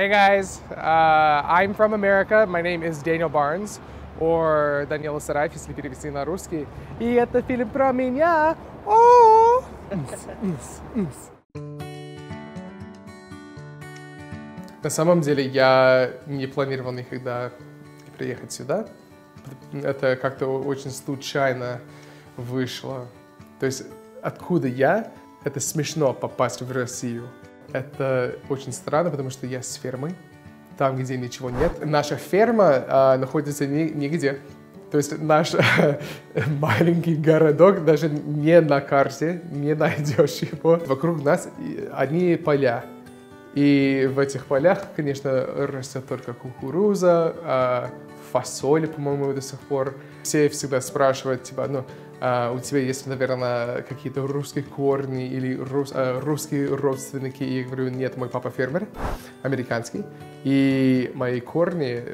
Hey guys, uh, I'm from America. My name is Daniel Barnes, or Daniel Сараев, если перевести на русский. И это фильм про меня. О! На самом деле я не планировал никогда приехать сюда. Это как-то очень случайно вышло. То есть откуда я, это смешно попасть в Россию. Это очень странно, потому что я с фермы, там, где ничего нет. Наша ферма а, находится ни, нигде. То есть наш маленький городок даже не на карте, не найдешь его. Вокруг нас одни поля. И в этих полях, конечно, растет только кукуруза, а фасоль, по-моему, до сих пор. Все всегда спрашивают, типа, ну, Uh, у тебя есть, наверное, какие-то русские корни или рус, uh, русские родственники. И я говорю, нет, мой папа фермер, американский. И мои корни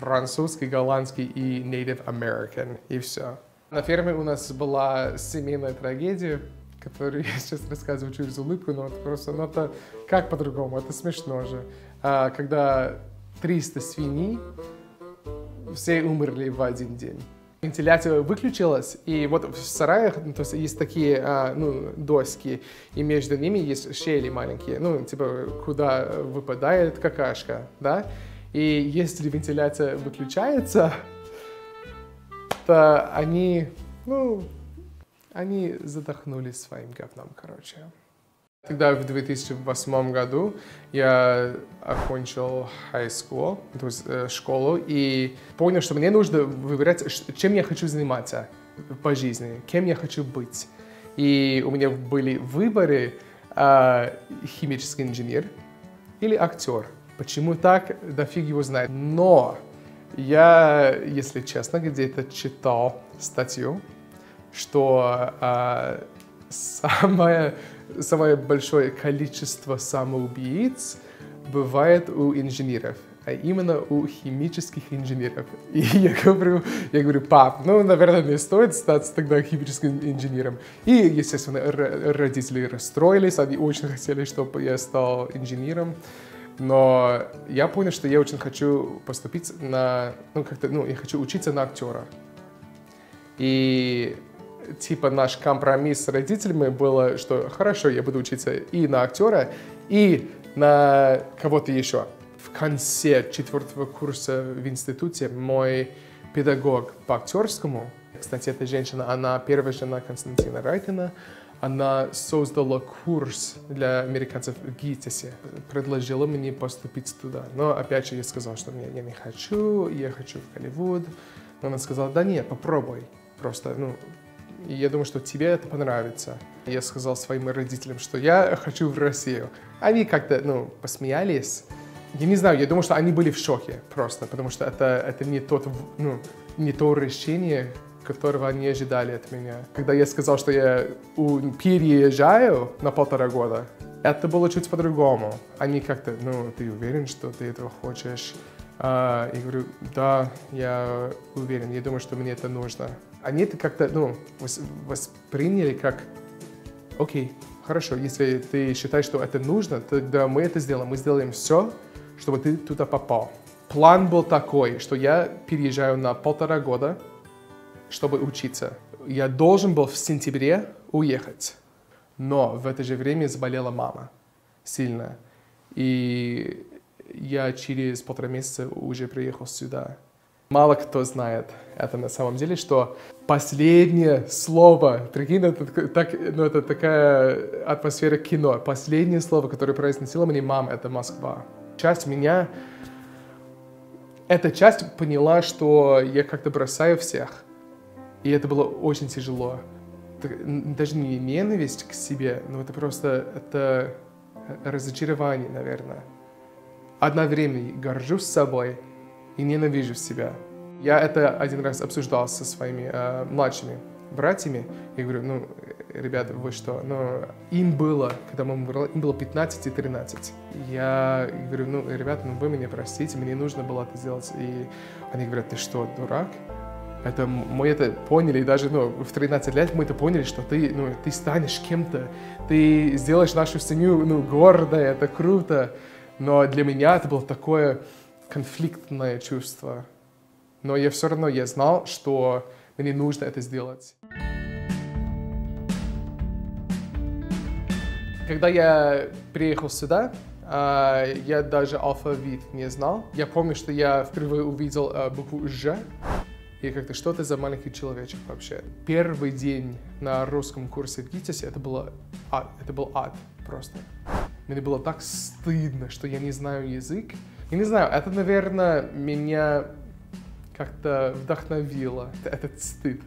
французский, голландский и Native American. И все. На ферме у нас была семейная трагедия, которую я сейчас рассказываю через улыбку, но это просто, ну это как по-другому, это смешно же. Uh, когда 300 свиней, все умерли в один день вентиляция выключилась, и вот в сараях ну, то есть есть такие а, ну, доски, и между ними есть щели маленькие, ну, типа, куда выпадает какашка, да? И если вентиляция выключается, то они, ну, они задохнулись своим говном, короче. Тогда в 2008 году я окончил high school, то есть э, школу, и понял, что мне нужно выбирать, чем я хочу заниматься по жизни, кем я хочу быть. И у меня были выборы э, химический инженер или актер. Почему так, да фиг его знает. Но я, если честно, где-то читал статью, что э, самое самое большое количество самоубийц бывает у инженеров, а именно у химических инженеров. И я говорю, я говорю, пап, ну, наверное, не стоит стать тогда химическим инженером. И, естественно, родители расстроились, они очень хотели, чтобы я стал инженером. Но я понял, что я очень хочу поступить на, ну, как-то, ну, я хочу учиться на актера. И типа наш компромисс с родителями было, что хорошо, я буду учиться и на актера, и на кого-то еще. В конце четвертого курса в институте мой педагог по актерскому, кстати, эта женщина, она первая жена Константина Райтина, она создала курс для американцев в ГИТИСе, предложила мне поступить туда. Но опять же я сказал, что я, я не хочу, я хочу в Голливуд. Она сказала, да нет, попробуй. Просто, ну, и я думаю, что тебе это понравится. Я сказал своим родителям, что я хочу в Россию. Они как-то, ну, посмеялись. Я не знаю, я думаю, что они были в шоке просто, потому что это, это не, тот, ну, не то решение, которого они ожидали от меня. Когда я сказал, что я переезжаю на полтора года, это было чуть по-другому. Они как-то, ну, ты уверен, что ты этого хочешь? А, я говорю, да, я уверен, я думаю, что мне это нужно. Они это как-то, ну, восприняли как, окей, хорошо, если ты считаешь, что это нужно, тогда мы это сделаем. Мы сделаем все, чтобы ты туда попал. План был такой, что я переезжаю на полтора года, чтобы учиться. Я должен был в сентябре уехать. Но в это же время заболела мама сильно. И я через полтора месяца уже приехал сюда. Мало кто знает это на самом деле, что последнее слово, прикинь, это, так, ну, это такая атмосфера кино, последнее слово, которое произносила мне мама, это Москва. Часть меня, эта часть поняла, что я как-то бросаю всех. И это было очень тяжело. Даже не ненависть к себе, но это просто это разочарование, наверное одновременно горжусь собой и ненавижу себя. Я это один раз обсуждал со своими э, младшими братьями. Я говорю, ну, ребята, вы что? Ну, им было, когда мама умерла, им было 15 и 13. Я говорю, ну, ребята, ну, вы меня простите, мне нужно было это сделать. И они говорят, ты что, дурак? Это мы это поняли, и даже ну, в 13 лет мы это поняли, что ты, ну, ты станешь кем-то, ты сделаешь нашу семью ну, гордой, это круто. Но для меня это было такое конфликтное чувство. Но я все равно, я знал, что мне нужно это сделать. Когда я приехал сюда, а, я даже алфавит не знал. Я помню, что я впервые увидел а, букву «Ж», и как-то что это за маленький человечек вообще. Первый день на русском курсе в ГИТИСе это было ад, это был ад просто. Мне было так стыдно, что я не знаю язык. Я не знаю, это, наверное, меня как-то вдохновило, этот стыд.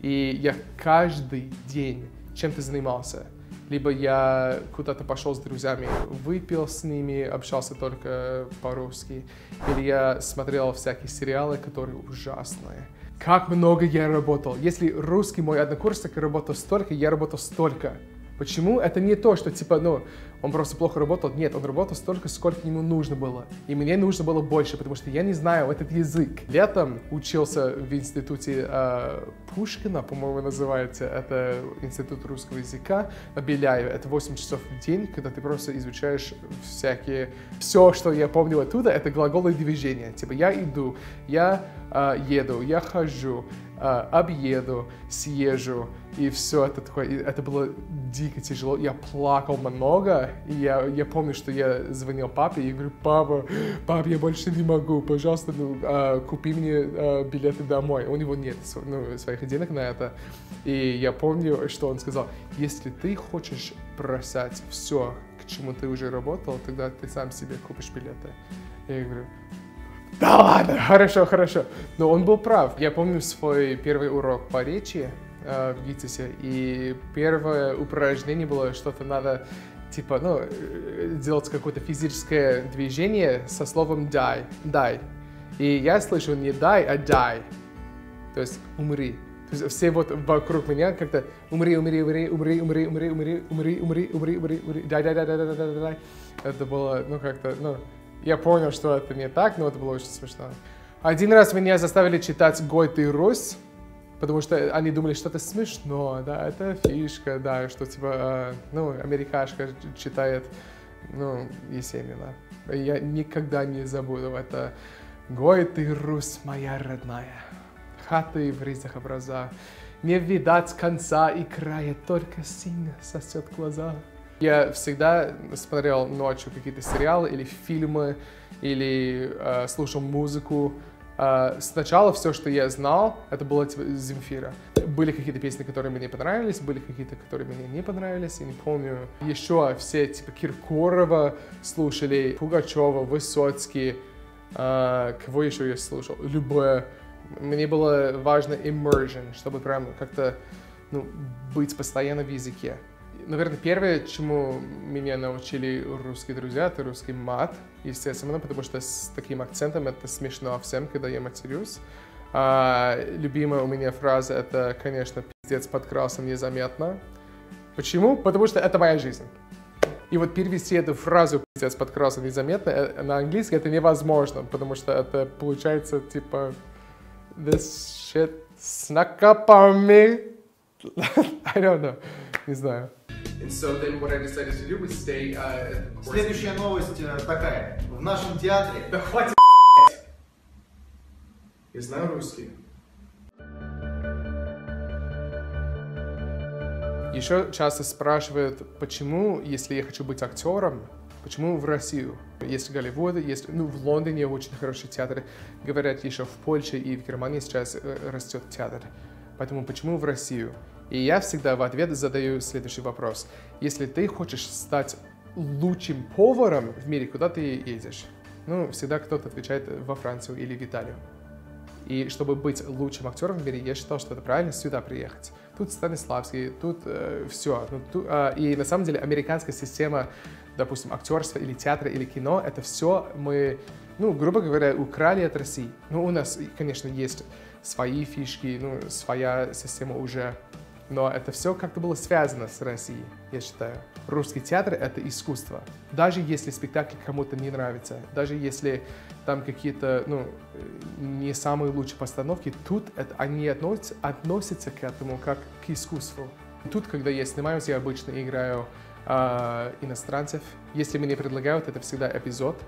И я каждый день чем-то занимался. Либо я куда-то пошел с друзьями, выпил с ними, общался только по-русски. Или я смотрел всякие сериалы, которые ужасные. Как много я работал. Если русский мой однокурсник работал столько, я работал столько. Почему? Это не то, что типа, ну, он просто плохо работал. Нет, он работал столько, сколько ему нужно было. И мне нужно было больше, потому что я не знаю этот язык. Летом учился в институте э, Пушкина, по-моему, называется. Это институт русского языка на Беляеве. Это 8 часов в день, когда ты просто изучаешь всякие... Все, что я помню оттуда, это глаголы движения. Типа, я иду, я э, еду, я хожу, э, объеду, съезжу, и все это такое, и это было дико тяжело. Я плакал много, и я, я помню, что я звонил папе и говорю, папа, папа, я больше не могу, пожалуйста, ну, а, купи мне а, билеты домой. У него нет ну, своих денег на это. И я помню, что он сказал, если ты хочешь бросать все, к чему ты уже работал, тогда ты сам себе купишь билеты. Я говорю, да ладно, хорошо, хорошо. Но он был прав. Я помню свой первый урок по речи, э, в ГИТИСе, и первое упражнение было что-то надо, типа, ну, э, делать какое-то физическое движение со словом die, die. И я слышу не die, а die, то есть умри. То есть все вот вокруг меня как-то умри, умри, умри, умри, умри, умри, умри, умри, умри, умри, умри, умри, дай, дай, дай, дай, дай, дай, дай. Это было, ну, как-то, ну, я понял, что это не так, но это было очень смешно. Один раз меня заставили читать «Гойт и Русь», потому что они думали, что это смешно, да, это фишка, да, что типа, э, ну, америкашка читает, ну, Есенина. Я никогда не забуду это. Гой ты, Русь моя родная, хаты в ризах образа, не видать конца и края, только синь сосет глаза. Я всегда смотрел ночью какие-то сериалы или фильмы, или э, слушал музыку, Uh, сначала все, что я знал, это было типа Земфира. Были какие-то песни, которые мне понравились, были какие-то, которые мне не понравились, я не помню. Еще все типа Киркорова слушали, Пугачева, Высоцкий, uh, кого еще я слушал? Любое. Мне было важно immersion, чтобы прям как-то ну, быть постоянно в языке. Наверное, первое, чему меня научили русские друзья, это русский мат, естественно, потому что с таким акцентом это смешно всем, когда я матерюсь. А, любимая у меня фраза это, конечно, пиздец подкрался незаметно. Почему? Потому что это моя жизнь. И вот перевести эту фразу «пиздец подкрался незаметно» э, на английский это невозможно, потому что это получается типа «this shit snuck up on me». I don't know. Не знаю. And so then what I decided to do was stay uh, Следующая новость э, такая. В нашем театре... Да хватит, Я знаю русский. Еще часто спрашивают, почему, если я хочу быть актером, почему в Россию? Есть Голливуд, есть, ну, в Лондоне очень хороший театр. Говорят, еще в Польше и в Германии сейчас э, растет театр. Поэтому почему в Россию? И я всегда в ответ задаю следующий вопрос. Если ты хочешь стать лучшим поваром в мире, куда ты едешь? Ну, всегда кто-то отвечает во Францию или в Италию. И чтобы быть лучшим актером в мире, я считал, что это правильно сюда приехать. Тут Станиславский, тут э, все. Ну, тут, э, и на самом деле американская система, допустим, актерства или театра или кино, это все мы, ну, грубо говоря, украли от России. Ну, у нас, конечно, есть свои фишки, ну, своя система уже но это все как-то было связано с Россией, я считаю. Русский театр — это искусство. Даже если спектакль кому-то не нравится, даже если там какие-то, ну, не самые лучшие постановки, тут это, они относятся, относятся к этому как к искусству. Тут, когда я снимаюсь, я обычно играю э, иностранцев. Если мне предлагают, это всегда эпизод.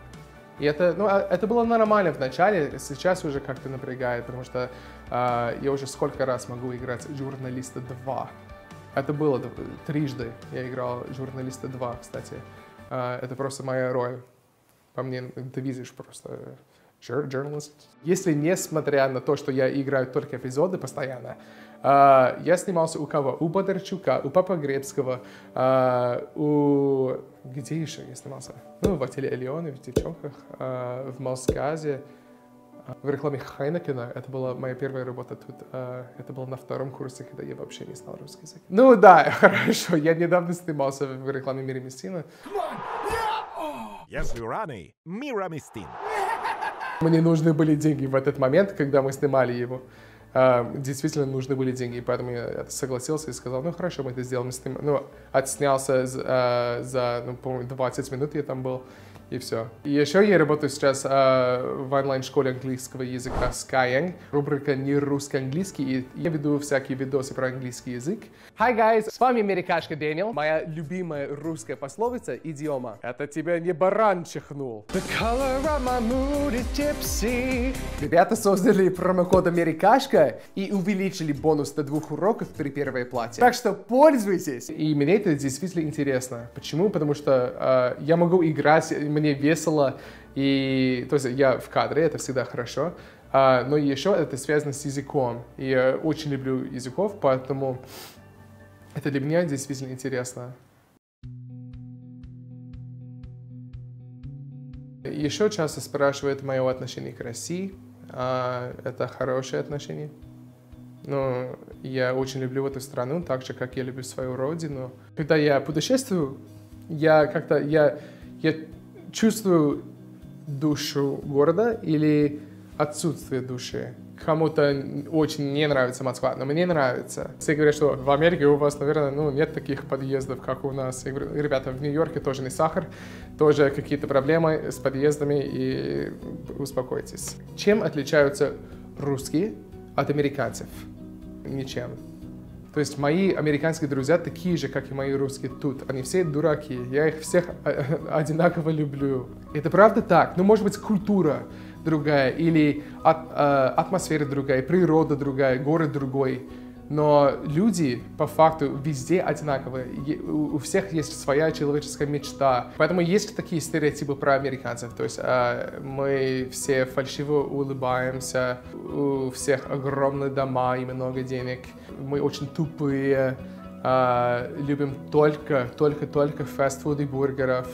И это, ну, а, это было нормально в начале, сейчас уже как-то напрягает, потому что э, я уже сколько раз могу играть журналиста 2. Это было трижды, я играл журналиста 2, кстати. Э, это просто моя роль. По мне, ты видишь просто journalist. Если несмотря на то, что я играю только эпизоды постоянно, uh, я снимался у кого? У Бондарчука, у Папа Гребского, uh, у... Где еще я снимался? Ну, в отеле Элеоны, в девчонках, uh, в Малсказе, в рекламе Хайнекена. Это была моя первая работа тут. Это было на втором курсе, когда я вообще не знал русский язык. Ну да, хорошо. Я недавно снимался в рекламе Мирамистина. Yes, Rami. Miramistin. Мне нужны были деньги в этот момент, когда мы снимали его. Uh, действительно нужны были деньги, поэтому я согласился и сказал, ну хорошо, мы это сделаем. Ну, отснялся uh, за, ну, по-моему, 20 минут я там был и все. И еще я работаю сейчас э, в онлайн-школе английского языка Skyeng. Рубрика «Не русский английский», и я веду всякие видосы про английский язык. Hi guys, с вами Америкашка Дэниел. Моя любимая русская пословица, идиома. Это тебя не баран чихнул. The color of my mood is gypsy. Ребята создали промокод Америкашка и увеличили бонус до двух уроков при первой плате. Так что пользуйтесь. И мне это действительно интересно. Почему? Потому что э, я могу играть, мне весело, и то есть я в кадре, это всегда хорошо. А, но еще это связано с языком. И я очень люблю языков, поэтому это для меня действительно интересно. Еще часто спрашивают мое отношение к России. А, это хорошее отношение. Но я очень люблю эту страну, так же, как я люблю свою родину. Когда я путешествую, я как-то, я, я чувствую душу города или отсутствие души. Кому-то очень не нравится Москва, но мне нравится. Все говорят, что в Америке у вас, наверное, ну, нет таких подъездов, как у нас. Я говорю, ребята, в Нью-Йорке тоже не сахар, тоже какие-то проблемы с подъездами, и успокойтесь. Чем отличаются русские от американцев? Ничем. То есть мои американские друзья такие же, как и мои русские тут. Они все дураки. Я их всех э, одинаково люблю. Это правда так. Ну, может быть, культура другая, или э, атмосфера другая, природа другая, город другой. Но люди по факту везде одинаковые. У всех есть своя человеческая мечта. Поэтому есть такие стереотипы про американцев. То есть э, мы все фальшиво улыбаемся, у всех огромные дома и много денег. Мы очень тупые, э, любим только, только, только фастфуд и бургеров,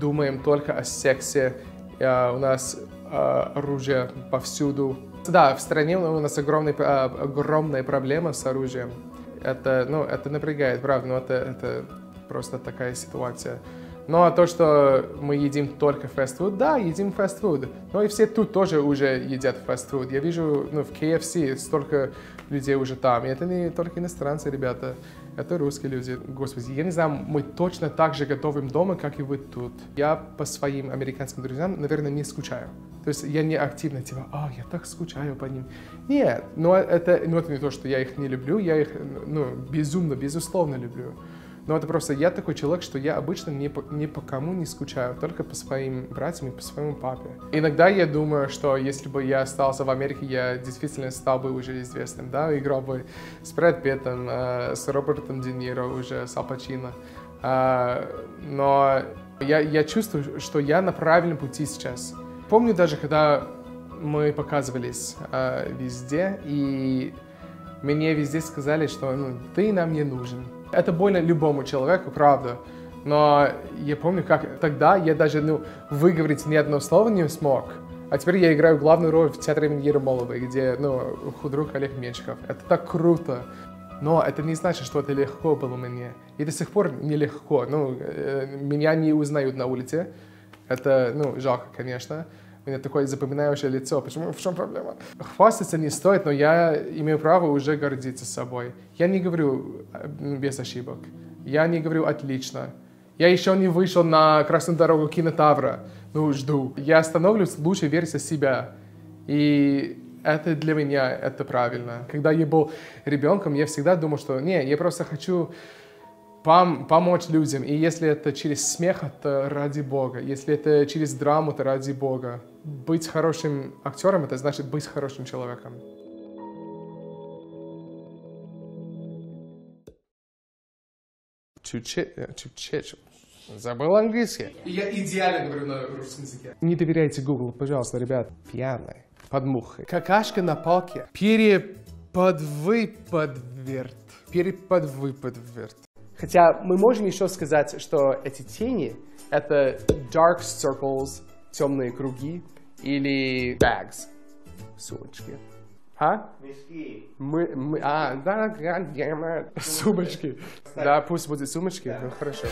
думаем только о сексе. Э, у нас оружие повсюду да, в стране у нас огромный, а, огромная проблема с оружием. Это, ну, это напрягает, правда, но это, это просто такая ситуация. Ну а то, что мы едим только фастфуд, да, едим фастфуд. Но и все тут тоже уже едят фастфуд. Я вижу, ну, в KFC столько людей уже там. И это не только иностранцы, ребята. Это русские люди. Господи, я не знаю, мы точно так же готовим дома, как и вы тут. Я по своим американским друзьям, наверное, не скучаю. То есть я не активно типа, а, я так скучаю по ним. Нет, но это, ну, это не то, что я их не люблю, я их, ну, безумно, безусловно люблю. Но это просто я такой человек, что я обычно ни по, ни по кому не скучаю, только по своим братьям и по своему папе. Иногда я думаю, что если бы я остался в Америке, я действительно стал бы уже известным, да, играл бы с Брэд Питтом, э, с Робертом Де Ниро, уже с Ал Пачино. Э, но я, я чувствую, что я на правильном пути сейчас. Помню даже, когда мы показывались э, везде, и мне везде сказали, что ну, ты нам не нужен. Это больно любому человеку, правда. Но я помню, как тогда я даже ну, выговорить ни одно слово не смог. А теперь я играю главную роль в театре имени Ермоловой, где ну, худрук Олег Меньшиков. Это так круто. Но это не значит, что это легко было мне. И до сих пор нелегко. Ну, э, меня не узнают на улице. Это, ну, жалко, конечно. У меня такое запоминающее лицо. Почему? В чем проблема? Хвастаться не стоит, но я имею право уже гордиться собой. Я не говорю э, без ошибок. Я не говорю отлично. Я еще не вышел на красную дорогу кинотавра. Ну, жду. Я становлюсь лучшей версией себя. И это для меня, это правильно. Когда я был ребенком, я всегда думал, что не, я просто хочу пом- помочь людям. И если это через смех, это ради Бога. Если это через драму, это ради Бога. Быть хорошим актером, это значит быть хорошим человеком. Э, чуче... Забыл английский. Я идеально говорю на русском языке. Не доверяйте Google, пожалуйста, ребят. Пьяный. Под мухой. Какашка на палке. Переподвыподверт. Переподвыподверт. Хотя мы можем еще сказать, что эти тени — это dark circles, темные круги, или bags, сумочки. А? Мешки. Мы, мы, а, да, да, да, сумочки. Да, пусть будет сумочки. Ну, хорошо.